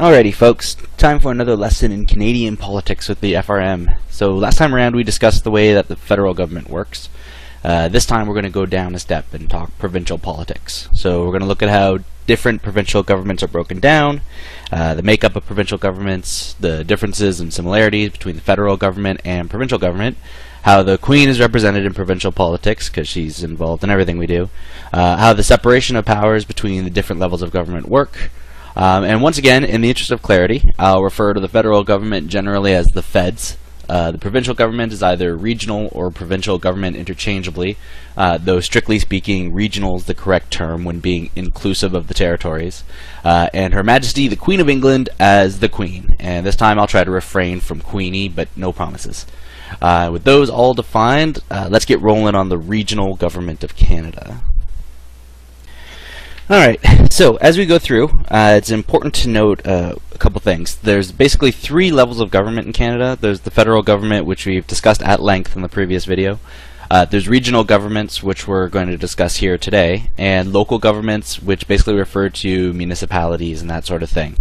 Alrighty folks, time for another lesson in Canadian politics with the FRM. So last time around we discussed the way that the federal government works. Uh, this time we're going to go down a step and talk provincial politics. So we're going to look at how different provincial governments are broken down, uh, the makeup of provincial governments, the differences and similarities between the federal government and provincial government, how the Queen is represented in provincial politics because she's involved in everything we do, uh, how the separation of powers between the different levels of government work, um, and once again, in the interest of clarity, I'll refer to the federal government generally as the feds. Uh, the provincial government is either regional or provincial government interchangeably, uh, though strictly speaking, regional is the correct term when being inclusive of the territories. Uh, and Her Majesty the Queen of England as the Queen. And this time I'll try to refrain from Queenie, but no promises. Uh, with those all defined, uh, let's get rolling on the regional government of Canada. Alright, so as we go through, uh, it's important to note uh, a couple things. There's basically three levels of government in Canada. There's the federal government, which we've discussed at length in the previous video. Uh, there's regional governments, which we're going to discuss here today, and local governments, which basically refer to municipalities and that sort of thing.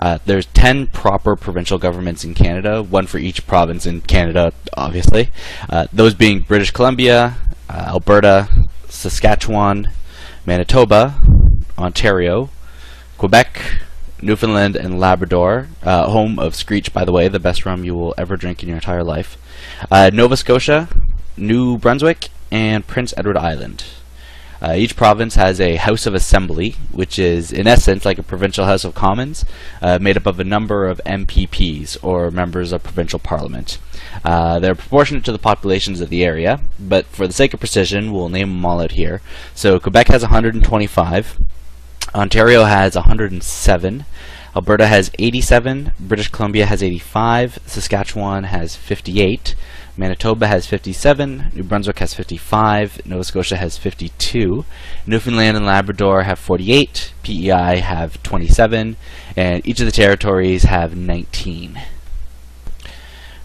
Uh, there's 10 proper provincial governments in Canada, one for each province in Canada, obviously. Uh, those being British Columbia, uh, Alberta, Saskatchewan, Manitoba, Ontario, Quebec, Newfoundland, and Labrador, uh, home of Screech, by the way, the best rum you will ever drink in your entire life, uh, Nova Scotia, New Brunswick, and Prince Edward Island. Uh, each province has a House of Assembly, which is in essence like a provincial House of Commons, uh, made up of a number of MPPs, or members of provincial parliament. Uh, they're proportionate to the populations of the area, but for the sake of precision, we'll name them all out here. So Quebec has 125, Ontario has 107, Alberta has 87, British Columbia has 85, Saskatchewan has 58, Manitoba has 57, New Brunswick has 55, Nova Scotia has 52, Newfoundland and Labrador have 48, PEI have 27, and each of the territories have 19.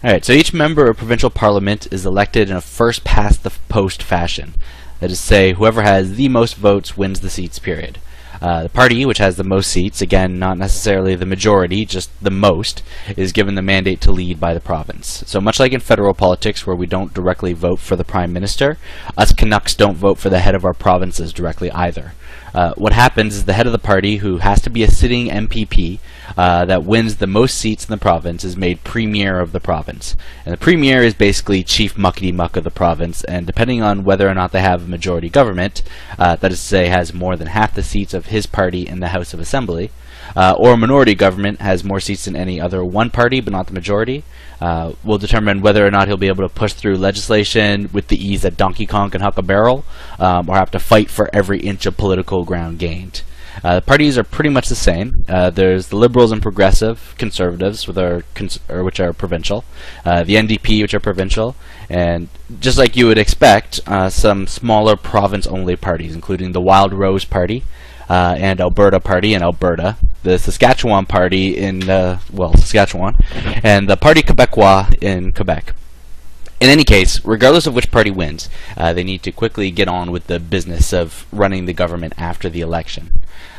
Alright, so each member of provincial parliament is elected in a first past the post fashion. That is to say, whoever has the most votes wins the seats, period. Uh, the party which has the most seats, again, not necessarily the majority, just the most, is given the mandate to lead by the province. So much like in federal politics where we don't directly vote for the prime minister, us Canucks don't vote for the head of our provinces directly either. Uh, what happens is the head of the party, who has to be a sitting MPP, uh, that wins the most seats in the province is made premier of the province. And the premier is basically chief muckety muck of the province, and depending on whether or not they have a majority government, uh, that is to say, has more than half the seats of his party in the House of Assembly, uh, or a minority government has more seats than any other one party but not the majority, uh, will determine whether or not he'll be able to push through legislation with the ease that Donkey Kong can huck a barrel, um, or have to fight for every inch of political ground gained. Uh, the parties are pretty much the same. Uh, there's the Liberals and Progressive Conservatives, cons which are provincial, uh, the NDP, which are provincial, and just like you would expect, uh, some smaller province-only parties, including the Wild Rose Party uh, and Alberta Party in Alberta, the Saskatchewan Party in, uh, well, Saskatchewan, and the Parti Québécois in Quebec. In any case, regardless of which party wins, uh, they need to quickly get on with the business of running the government after the election.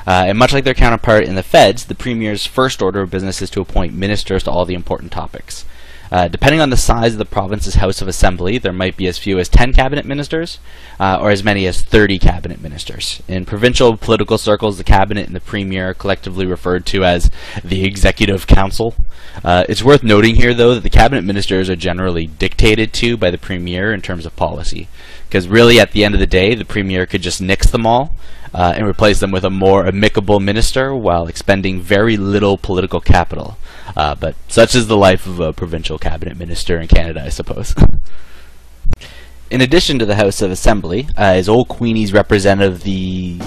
Uh, and much like their counterpart in the feds, the premier's first order of business is to appoint ministers to all the important topics. Uh, depending on the size of the province's House of Assembly, there might be as few as 10 cabinet ministers, uh, or as many as 30 cabinet ministers. In provincial political circles, the cabinet and the premier are collectively referred to as the Executive Council. Uh, it's worth noting here, though, that the cabinet ministers are generally dictated to by the premier in terms of policy. Because really, at the end of the day, the premier could just nix them all, uh, and replace them with a more amicable minister while expending very little political capital. Uh, but such is the life of a provincial cabinet minister in Canada, I suppose. in addition to the House of Assembly, uh, is Old Queenie's representative, the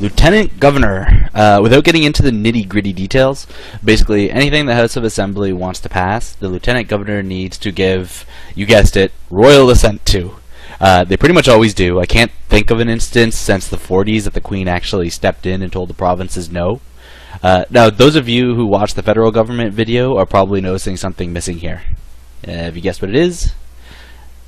Lieutenant Governor. Uh, without getting into the nitty gritty details, basically anything the House of Assembly wants to pass, the Lieutenant Governor needs to give, you guessed it, royal assent to. Uh, they pretty much always do. I can't think of an instance since the 40s that the Queen actually stepped in and told the provinces no. Uh, now, those of you who watched the federal government video are probably noticing something missing here. Uh, have you guessed what it is?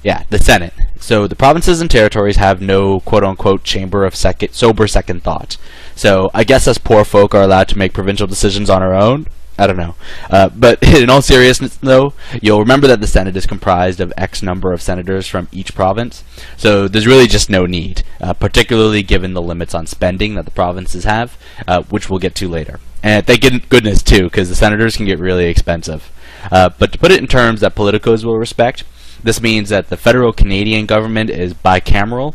Yeah, the Senate. So the provinces and territories have no quote-unquote chamber of second, sober second thought. So I guess us poor folk are allowed to make provincial decisions on our own. I don't know. Uh, but in all seriousness, though, you'll remember that the Senate is comprised of X number of senators from each province. So there's really just no need, uh, particularly given the limits on spending that the provinces have, uh, which we'll get to later. And thank goodness, too, because the senators can get really expensive. Uh, but to put it in terms that politicos will respect, this means that the federal Canadian government is bicameral,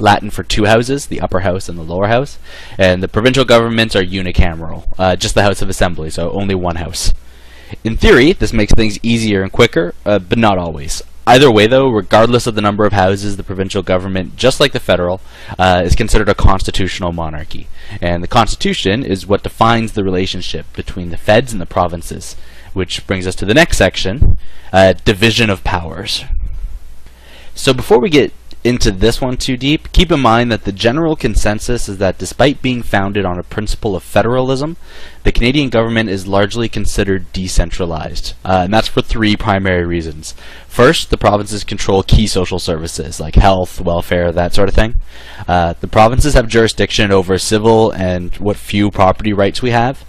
Latin for two houses, the upper house and the lower house, and the provincial governments are unicameral, uh, just the House of Assembly, so only one house. In theory, this makes things easier and quicker, uh, but not always. Either way, though, regardless of the number of houses, the provincial government, just like the federal, uh, is considered a constitutional monarchy. And the Constitution is what defines the relationship between the feds and the provinces which brings us to the next section, uh, division of powers. So before we get into this one too deep, keep in mind that the general consensus is that despite being founded on a principle of federalism, the Canadian government is largely considered decentralized. Uh, and that's for three primary reasons. First, the provinces control key social services like health, welfare, that sort of thing. Uh, the provinces have jurisdiction over civil and what few property rights we have.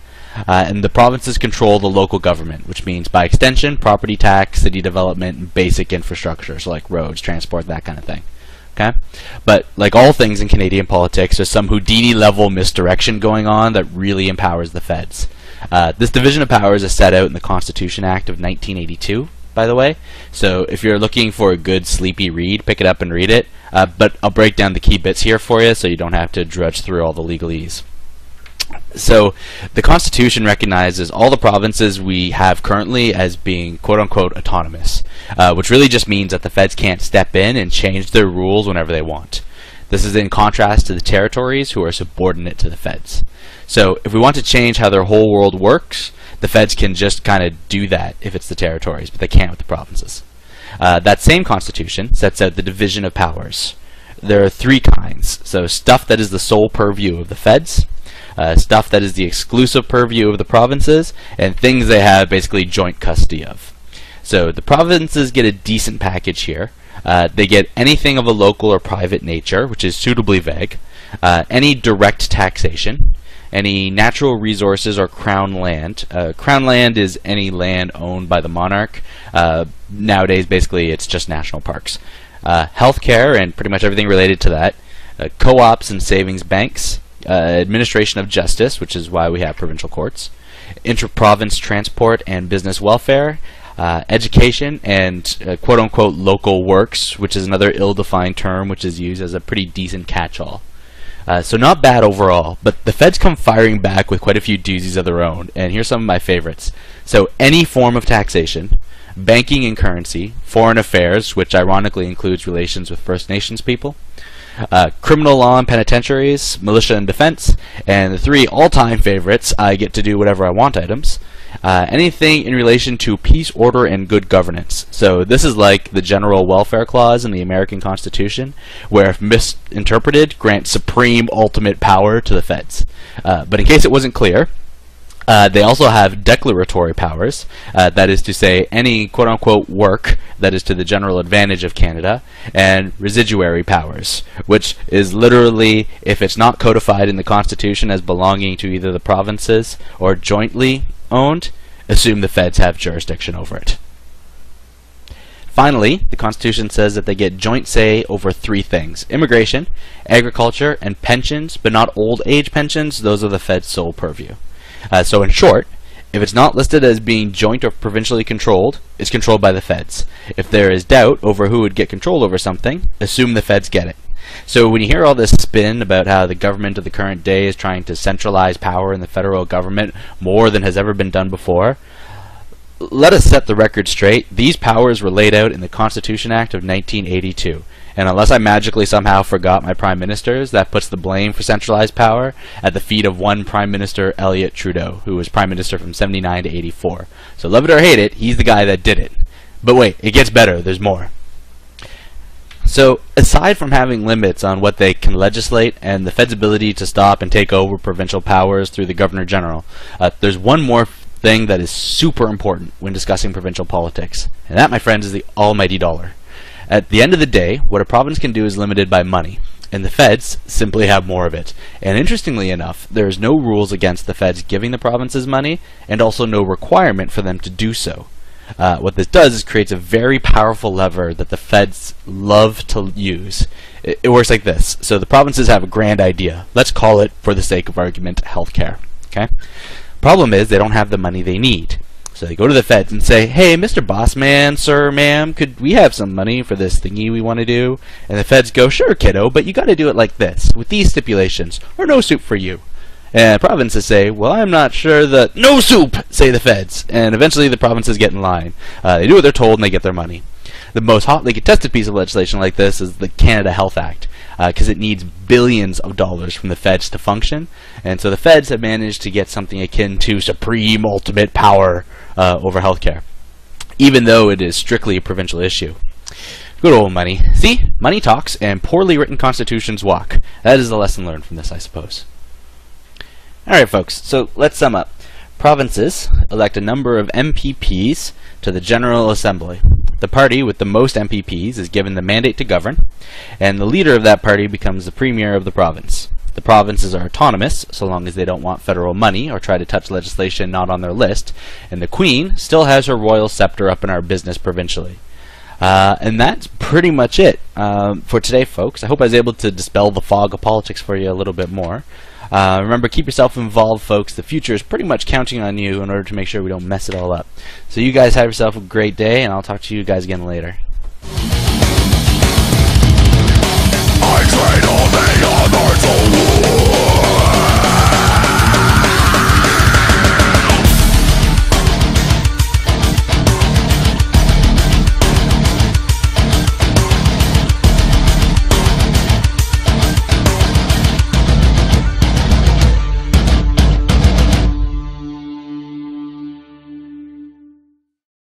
Uh, and the provinces control the local government, which means by extension, property tax, city development, and basic infrastructure, so like roads, transport, that kind of thing. Okay? But like all things in Canadian politics, there's some Houdini level misdirection going on that really empowers the feds. Uh, this division of powers is set out in the Constitution Act of 1982, by the way. So if you're looking for a good sleepy read, pick it up and read it. Uh, but I'll break down the key bits here for you so you don't have to drudge through all the legalese. So the Constitution recognizes all the provinces we have currently as being quote-unquote autonomous, uh, which really just means that the feds can't step in and change their rules whenever they want. This is in contrast to the territories who are subordinate to the feds. So if we want to change how their whole world works, the feds can just kind of do that if it's the territories, but they can't with the provinces. Uh, that same constitution sets out the division of powers. There are three kinds. So stuff that is the sole purview of the feds, uh, stuff that is the exclusive purview of the provinces, and things they have basically joint custody of. So the provinces get a decent package here. Uh, they get anything of a local or private nature, which is suitably vague, uh, any direct taxation, any natural resources or crown land. Uh, crown land is any land owned by the monarch. Uh, nowadays, basically, it's just national parks. Uh, healthcare and pretty much everything related to that. Uh, co-ops and savings banks, uh, administration of justice, which is why we have provincial courts, inter-province transport and business welfare, uh, education, and uh, quote-unquote local works, which is another ill-defined term which is used as a pretty decent catch-all. Uh, so not bad overall, but the feds come firing back with quite a few doozies of their own, and here's some of my favorites. So any form of taxation, banking and currency, foreign affairs, which ironically includes relations with First Nations people, uh, criminal law and penitentiaries, militia and defense, and the three all-time favorites, I get to do whatever I want items. Uh, anything in relation to peace, order, and good governance. So this is like the general welfare clause in the American Constitution, where if misinterpreted, grants supreme ultimate power to the feds. Uh, but in case it wasn't clear, uh, they also have declaratory powers, uh, that is to say, any quote unquote work that is to the general advantage of Canada, and residuary powers, which is literally, if it's not codified in the Constitution as belonging to either the provinces or jointly owned, assume the feds have jurisdiction over it. Finally, the Constitution says that they get joint say over three things immigration, agriculture, and pensions, but not old age pensions, those are the Fed's sole purview. Uh, so in short, if it's not listed as being joint or provincially controlled, it's controlled by the feds. If there is doubt over who would get control over something, assume the feds get it. So when you hear all this spin about how the government of the current day is trying to centralize power in the federal government more than has ever been done before, let us set the record straight. These powers were laid out in the Constitution Act of 1982. And unless I magically somehow forgot my prime ministers, that puts the blame for centralized power at the feet of one Prime Minister, Elliott Trudeau, who was Prime Minister from 79 to 84. So love it or hate it, he's the guy that did it. But wait, it gets better, there's more. So, aside from having limits on what they can legislate and the Fed's ability to stop and take over provincial powers through the Governor General, uh, there's one more thing that is super important when discussing provincial politics. And that, my friends, is the almighty dollar. At the end of the day, what a province can do is limited by money, and the feds simply have more of it. And interestingly enough, there is no rules against the feds giving the provinces money, and also no requirement for them to do so. Uh, what this does is creates a very powerful lever that the feds love to use. It, it, works like this. So the provinces have a grand idea. Let's call it, for the sake of argument, healthcare. Okay. Problem is they don't have the money they need. So they go to the feds and say, "Hey, Mr. Boss Man, sir, ma'am, could we have some money for this thingy we want to do?" And the feds go, "Sure, kiddo, but you got to do it like this, with these stipulations, or no soup for you." And provinces say, "Well, I'm not sure that no soup," say the feds, and eventually the provinces get in line. Uh, they do what they're told and they get their money. The most hotly contested piece of legislation like this is the Canada Health Act, because uh, it needs billions of dollars from the feds to function, and so the feds have managed to get something akin to supreme ultimate power uh, over healthcare, even though it is strictly a provincial issue. Good old money. See? Money talks and poorly written constitutions walk. That is the lesson learned from this, I suppose. Alright, folks, so let's sum up. Provinces elect a number of MPPs to the General Assembly. The party with the most MPPs is given the mandate to govern, and the leader of that party becomes the premier of the province. The provinces are autonomous, so long as they don't want federal money or try to touch legislation not on their list, and the Queen still has her royal scepter up in our business provincially. Uh, and that's pretty much it um, for today, folks. I hope I was able to dispel the fog of politics for you a little bit more. Uh, remember, keep yourself involved, folks. The future is pretty much counting on you in order to make sure we don't mess it all up. So you guys have yourself a great day, and I'll talk to you guys again later. I train all